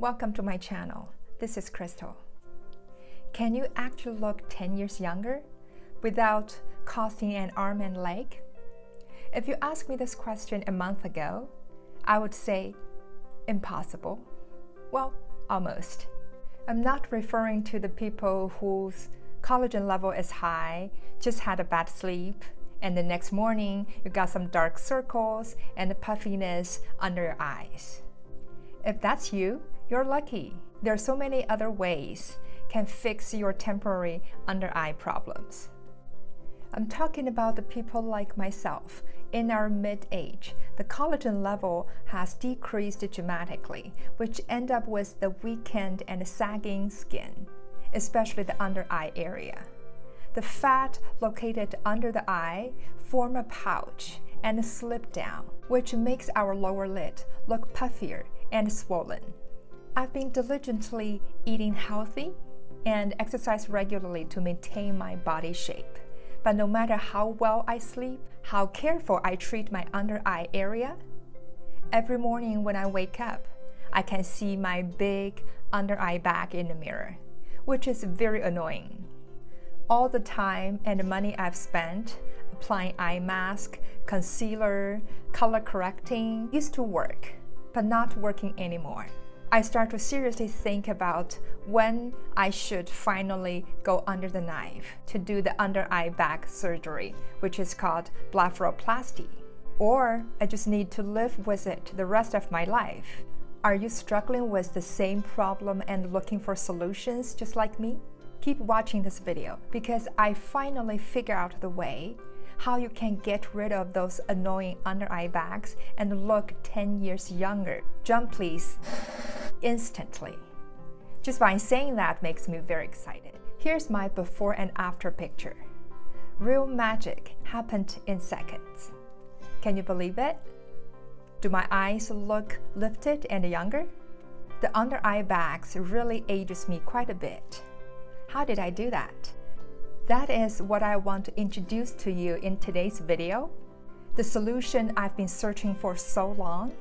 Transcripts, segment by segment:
Welcome to my channel. This is Crystal. Can you actually look 10 years younger without costing an arm and leg? If you asked me this question a month ago, I would say impossible. Well, almost. I'm not referring to the people whose collagen level is high, just had a bad sleep, and the next morning you got some dark circles and puffiness under your eyes. If that's you, you're lucky. There are so many other ways can fix your temporary under eye problems. I'm talking about the people like myself in our mid-age. The collagen level has decreased dramatically, which end up with the weakened and sagging skin, especially the under eye area. The fat located under the eye form a pouch and slip down, which makes our lower lid look puffier and swollen. I've been diligently eating healthy and exercise regularly to maintain my body shape. But no matter how well I sleep, how careful I treat my under eye area, every morning when I wake up, I can see my big under eye bag in the mirror, which is very annoying. All the time and money I've spent applying eye mask, concealer, color correcting used to work, but not working anymore. I start to seriously think about when I should finally go under the knife to do the under eye bag surgery, which is called blepharoplasty. Or I just need to live with it the rest of my life. Are you struggling with the same problem and looking for solutions just like me? Keep watching this video because I finally figure out the way how you can get rid of those annoying under eye bags and look 10 years younger. Jump please, instantly. Just by saying that makes me very excited. Here's my before and after picture. Real magic happened in seconds. Can you believe it? Do my eyes look lifted and younger? The under eye bags really ages me quite a bit. How did I do that? That is what I want to introduce to you in today's video. The solution I've been searching for so long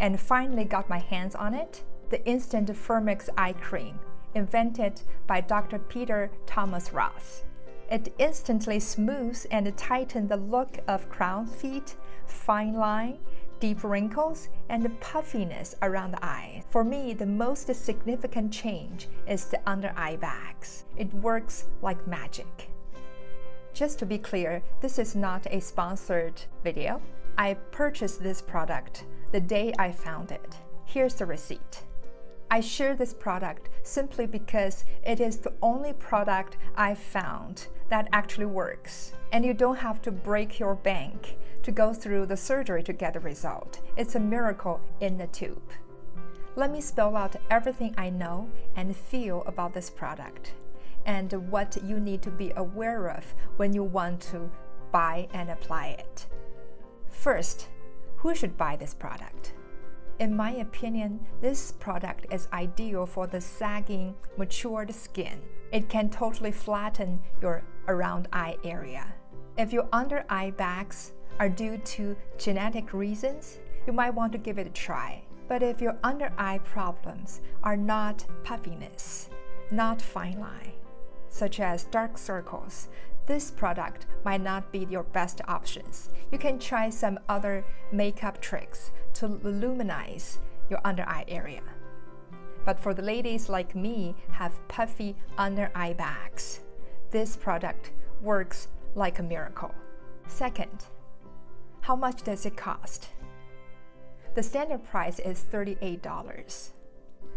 and finally got my hands on it, the Instant FIRMx Eye Cream, invented by Dr. Peter Thomas Roth. It instantly smooths and tightens the look of crown feet, fine line, deep wrinkles, and puffiness around the eye. For me, the most significant change is the under eye bags. It works like magic. Just to be clear, this is not a sponsored video. I purchased this product the day I found it. Here's the receipt. I share this product simply because it is the only product I've found that actually works. And you don't have to break your bank to go through the surgery to get the result. It's a miracle in the tube. Let me spell out everything I know and feel about this product and what you need to be aware of when you want to buy and apply it. First, who should buy this product? In my opinion, this product is ideal for the sagging, matured skin. It can totally flatten your around eye area. If your under eye bags are due to genetic reasons, you might want to give it a try. But if your under eye problems are not puffiness, not fine line, such as dark circles, this product might not be your best options. You can try some other makeup tricks to luminize your under eye area. But for the ladies like me have puffy under eye bags, this product works like a miracle. Second, how much does it cost? The standard price is $38.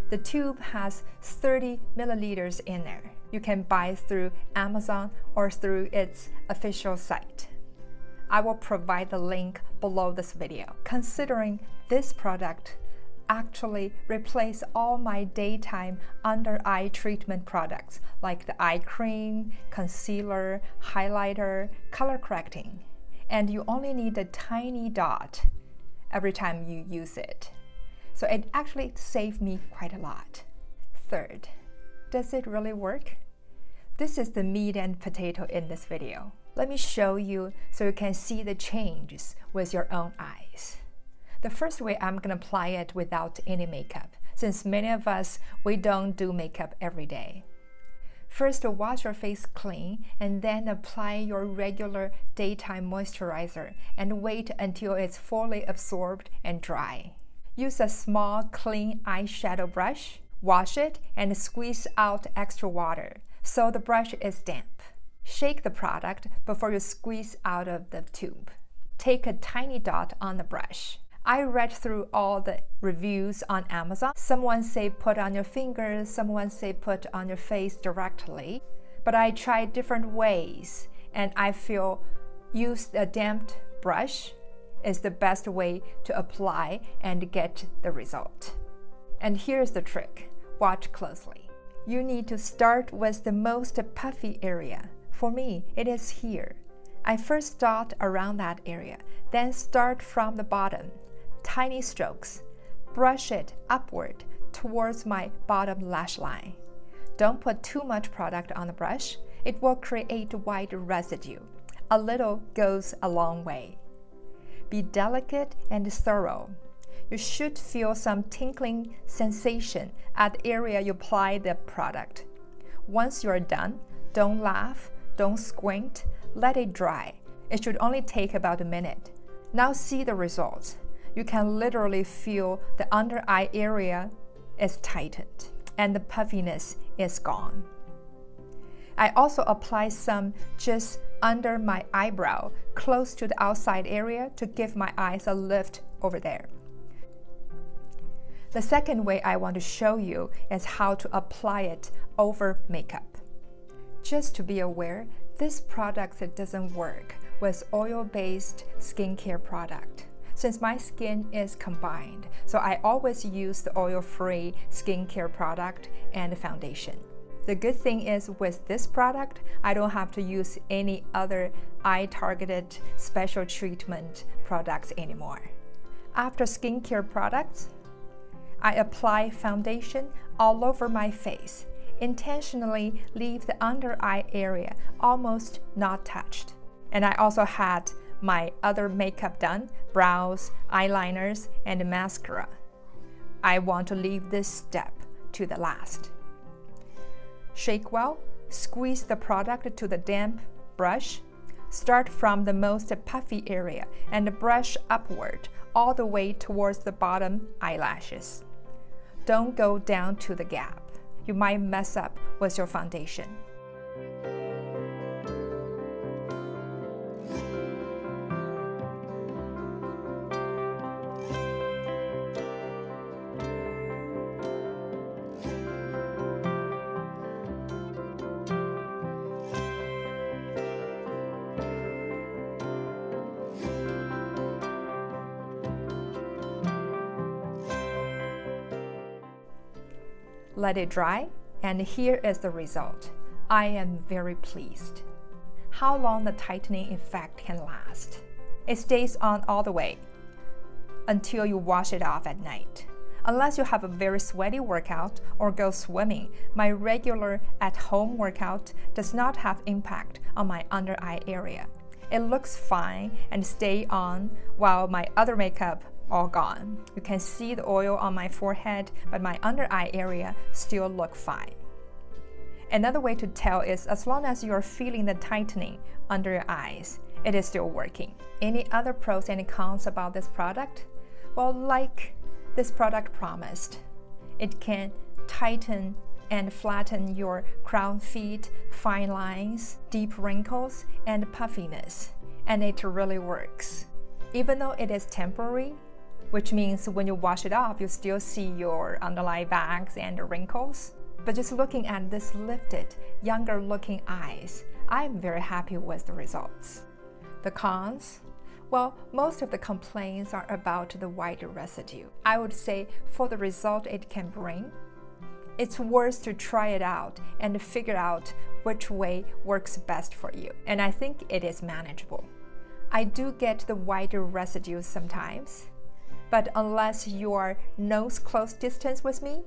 The tube has 30 milliliters in there. You can buy through Amazon or through its official site. I will provide the link below this video. Considering this product actually replace all my daytime under eye treatment products like the eye cream, concealer, highlighter, color correcting. And you only need a tiny dot every time you use it. So it actually saved me quite a lot. Third, does it really work? This is the meat and potato in this video. Let me show you so you can see the changes with your own eyes. The first way I'm going to apply it without any makeup, since many of us, we don't do makeup every day. First, wash your face clean and then apply your regular daytime moisturizer and wait until it's fully absorbed and dry. Use a small, clean eyeshadow brush, wash it, and squeeze out extra water so the brush is damp. Shake the product before you squeeze out of the tube. Take a tiny dot on the brush. I read through all the reviews on Amazon. Someone say put on your fingers, someone say put on your face directly. But I tried different ways and I feel use a damped brush is the best way to apply and get the result. And here's the trick. Watch closely. You need to start with the most puffy area. For me, it is here. I first dot around that area, then start from the bottom tiny strokes. Brush it upward towards my bottom lash line. Don't put too much product on the brush, it will create white residue. A little goes a long way. Be delicate and thorough. You should feel some tinkling sensation at the area you apply the product. Once you're done, don't laugh, don't squint, let it dry. It should only take about a minute. Now see the results you can literally feel the under eye area is tightened and the puffiness is gone. I also apply some just under my eyebrow, close to the outside area to give my eyes a lift over there. The second way I want to show you is how to apply it over makeup. Just to be aware, this product doesn't work with oil-based skincare product since my skin is combined. So I always use the oil-free skincare product and foundation. The good thing is with this product, I don't have to use any other eye-targeted special treatment products anymore. After skincare products, I apply foundation all over my face, intentionally leave the under eye area almost not touched. And I also had my other makeup done, brows, eyeliners, and mascara. I want to leave this step to the last. Shake well, squeeze the product to the damp brush. Start from the most puffy area and brush upward all the way towards the bottom eyelashes. Don't go down to the gap. You might mess up with your foundation. Let it dry, and here is the result. I am very pleased. How long the tightening effect can last? It stays on all the way until you wash it off at night. Unless you have a very sweaty workout or go swimming, my regular at-home workout does not have impact on my under eye area. It looks fine and stay on while my other makeup all gone. You can see the oil on my forehead, but my under eye area still look fine. Another way to tell is as long as you're feeling the tightening under your eyes, it is still working. Any other pros and cons about this product? Well, like this product promised, it can tighten and flatten your crown feet, fine lines, deep wrinkles, and puffiness. And it really works. Even though it is temporary, which means when you wash it off, you still see your underlying bags and wrinkles. But just looking at this lifted, younger looking eyes, I'm very happy with the results. The cons? Well, most of the complaints are about the white residue. I would say for the result it can bring, it's worth to try it out and figure out which way works best for you. And I think it is manageable. I do get the white residue sometimes, but unless you are nose close distance with me,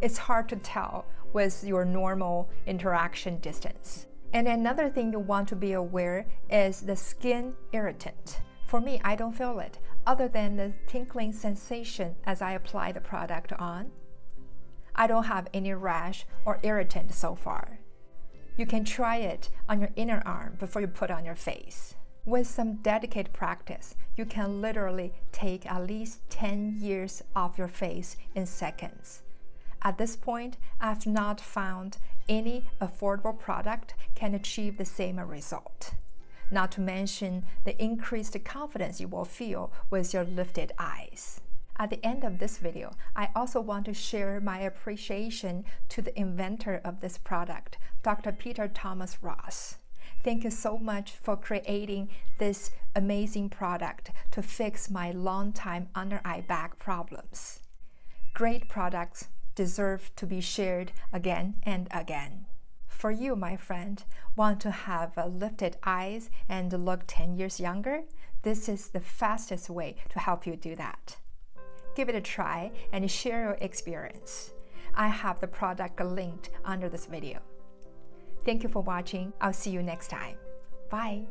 it's hard to tell with your normal interaction distance. And another thing you want to be aware is the skin irritant. For me, I don't feel it. other than the tinkling sensation as I apply the product on. I don't have any rash or irritant so far. You can try it on your inner arm before you put on your face. With some dedicated practice, you can literally take at least 10 years off your face in seconds. At this point, I've not found any affordable product can achieve the same result. Not to mention the increased confidence you will feel with your lifted eyes. At the end of this video, I also want to share my appreciation to the inventor of this product, Dr. Peter Thomas Roth. Thank you so much for creating this amazing product to fix my long-time under eye bag problems. Great products deserve to be shared again and again. For you, my friend, want to have lifted eyes and look 10 years younger? This is the fastest way to help you do that. Give it a try and share your experience. I have the product linked under this video. Thank you for watching. I'll see you next time. Bye.